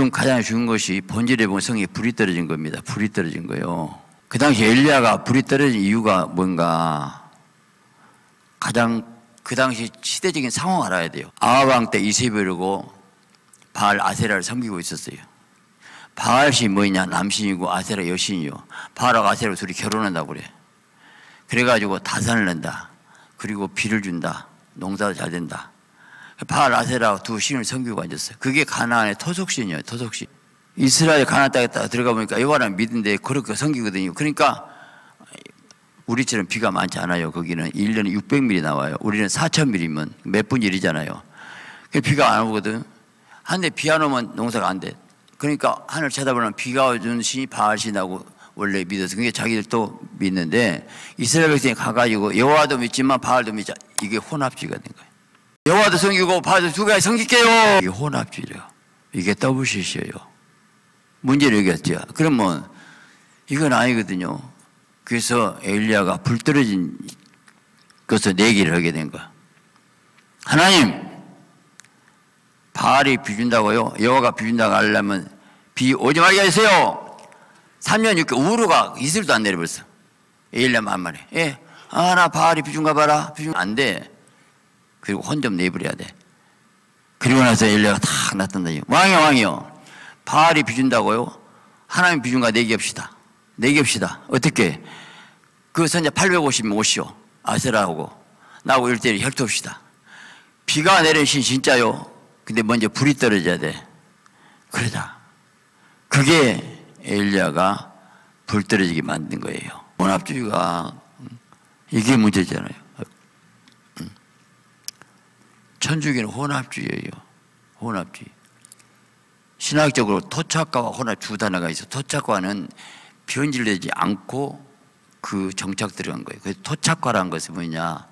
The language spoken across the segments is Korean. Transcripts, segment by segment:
지금 가장 중요한 것이 본질에 보면 성에 불이 떨어진 겁니다. 불이 떨어진 거예요. 그 당시 엘리야가 불이 떨어진 이유가 뭔가 가장 그 당시 시대적인 상황 알아야 돼요. 아하방 때 이세벨이고 바알 아세라를 섬기고 있었어요. 바알이 뭐냐 남신이고 아세라 여신이요. 바알하고 아세라 둘이 결혼한다고 그래. 그래가지고 다산을 낸다. 그리고 비를 준다. 농사도 잘 된다. 바알 아세라 두 신을 섬기고 앉았어요. 그게 가나안의 토속신이에요. 토속신. 이스라엘 가나안 땅에 들어가 보니까 여호와를 믿는데 그렇게 섬기거든요. 그러니까 우리처럼 비가 많지 않아요. 거기는 1년에 600mm 나와요. 우리는 4000mm면 몇 분 일이잖아요. 비가 안 오거든. 한데 비 안 오면 농사가 안 돼. 그러니까 하늘 쳐다보면 비가 오는 신이 바알신하고 원래 믿어서 그게 자기들 또 믿는데 이스라엘 백성이 가가지고 여호와도 믿지만 바알도 믿자 이게 혼합주의가 된 거예요. 여호와도 섬기고 바알도 두 가지 섬길게요. 이게 혼합주의래요. 이게 더블시시예요. 문제를 여겼죠. 그러면 이건 아니거든요. 그래서 엘리야가 불 떨어진 것을 내기를 하게 된 거야. 하나님, 바알이 비준다고요? 여호와가 비준다고 하려면 비 오지 말게 하세요. 3년 6개월 우루가 이슬도 안 내려버렸어. 엘리야 만말에. 예, 아, 나 바알이 비준가 봐라. 비준 안 돼. 그리고 혼 좀 내버려야 돼. 그리고 나서 엘리야가 탁 나타난다. 왕이요, 왕이요. 바알이 비준다고요? 하나님 비준가 내기합시다. 내기합시다. 어떻게? 그 선자 850명 오시오. 아세라하고. 나하고 일대일 혈투합시다. 비가 내리신 진짜요. 근데 먼저 불이 떨어져야 돼. 그러자. 그게 엘리야가 불 떨어지게 만든 거예요. 혼합주의가 이게 문제잖아요. 천주교는 혼합주의예요. 혼합주의. 신학적으로 토착과와 혼합 두 단어가 있어. 토착과는 변질되지 않고 그 정착 들어간 거예요. 그래서 토착과라는 것은 뭐냐?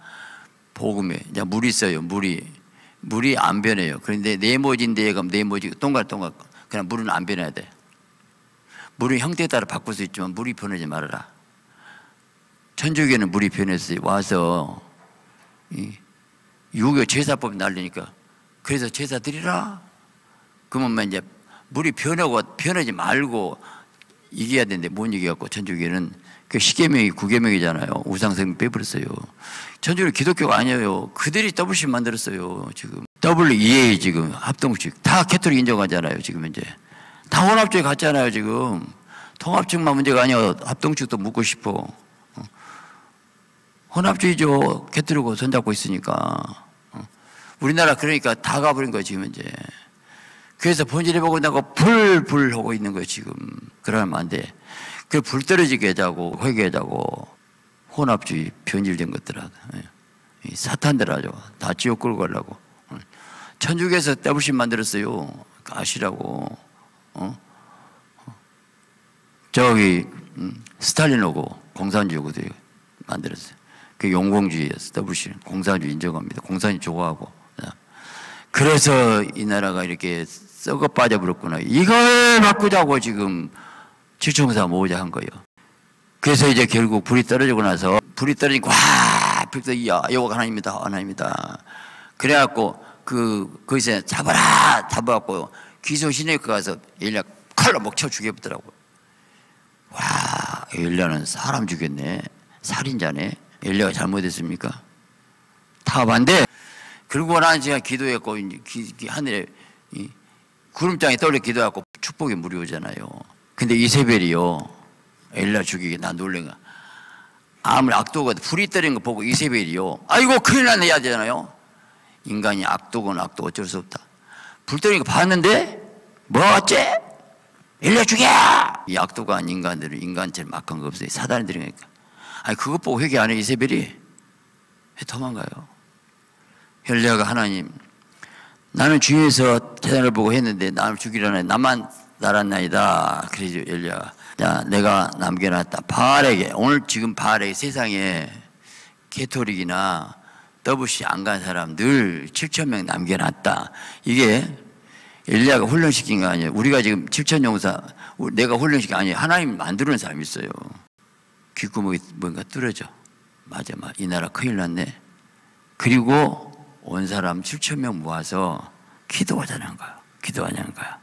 복음에 이제 물이 있어요. 물이 물이 안 변해요. 그런데 네모진 데에 가면 네모지 동글동글 그냥 물은 안 변해야 돼. 물은 형태에 따라 바꿀 수 있지만 물이 변하지 말아라. 천주교는 물이 변해서 와서 이 유교 제사법이 날리니까 그래서 제사 드리라. 그러면 이제 물이 변하고 변하지 말고 이겨야 되는데 못 이겨갖고 천주교는 그 십계명이 구계명이잖아요. 우상성 빼버렸어요. 천주교 기독교가 아니에요. 그들이 더블씩 만들었어요. 지금 WEA 지금 합동식 다 캐톨릭 인정하잖아요. 지금 이제 다 혼합주의 갔잖아요. 지금 통합측만 문제가 아니야. 합동측도 묻고 싶어. 어. 혼합주의죠. 캐톨릭고 손잡고 있으니까. 어. 우리나라 그러니까 다 가버린 거야 지금 이제. 그래서 본질에 보고 나고 불불 하고 있는 거예요 지금. 그러면 안 돼. 그 불 떨어지게 하자고 회개하자고 혼합주의 변질된 것들아 사탄들 하죠. 다 지옥 끌고 가려고. 천주교에서 더블신 만들었어요. 아시라고. 어? 저기 음, 스탈린 오고 공산주의도 만들었어요. 그 용공주의였어. 더블신. 공산주의 인정합니다. 공산주의 좋아하고. 그래서 이 나라가 이렇게 썩어 빠져버렸구나. 이걸 바꾸자고 지금 지청사 모으자 한 거예요. 그래서 이제 결국 불이 떨어지고 나서 불이 떨어지니까 와! 불이 야, 여호가 하나님이다. 하나님이다. 그래갖고 그 거기서 잡아라! 잡아갖고 기소 시내에 가서 엘리야 칼로 먹쳐 죽여보더라고요. 와, 엘리야는 사람 죽였네. 살인자네. 엘리야가 잘못했습니까? 다 반대. 그리고 나는 제가 기도했고 하늘에 구름장에 떠올려 기도하고 축복의 물이 오잖아요. 근데 이세벨이요. 엘라 죽이게 나 놀래가. 아무리 악도가 불이 떨어진 거 보고 이세벨이요. 아이고 큰일 났네 해야 되잖아요. 인간이 악도건 악도 어쩔 수 없다. 불 떨어진 거 봤는데 뭐 어째? 엘라 죽여! 이 악도가 아닌 인간들은 인간처럼 악한 거 없어요. 사단이 들으니까. 아니 그것 보고 회개 안해 이세벨이 왜 도망가요? 헬리아가 하나님 나는 주위에서 재단을 보고 했는데 나를 죽이려는 나만 날았나이다. 그러죠 엘리야가. 자, 내가 남겨놨다. 바알에게 오늘 지금 바알에게 세상에 캐토릭이나 더블시 안 간 사람 늘 7천 명 남겨놨다. 이게 엘리야가 훈련시킨 거 아니에요. 우리가 지금 7천 용사 내가 훈련시킨 거 아니에요. 하나님 만드는 사람이 있어요. 귓구멍이 뭔가 뚫어져. 맞아, 맞아. 이 나라 큰일 났네. 그리고 온 사람 7천 명 모아서 기도하자는 거야. 기도하자는 거야.